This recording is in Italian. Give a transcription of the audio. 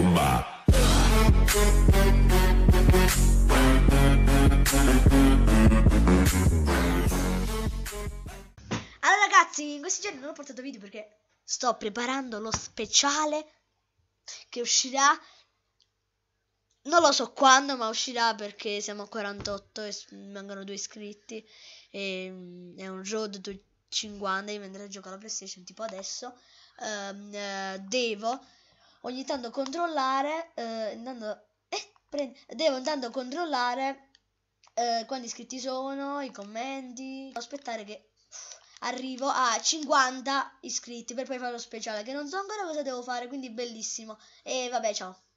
bomba. Allora ragazzi, in questi giorni non ho portato video perché sto preparando lo speciale che uscirà non lo so quando, ma uscirà perché siamo a 48 e mancano due iscritti. E, mm, è un Road to 50. Io mentre gioco alla PlayStation, tipo adesso, ehm, eh, devo ogni tanto controllare. eh, intanto, eh, devo intanto controllare eh, quanti iscritti sono, i commenti. Aspettare che arrivo a 50 iscritti per poi fare lo speciale. Che non so ancora cosa devo fare, quindi bellissimo. E vabbè, ciao.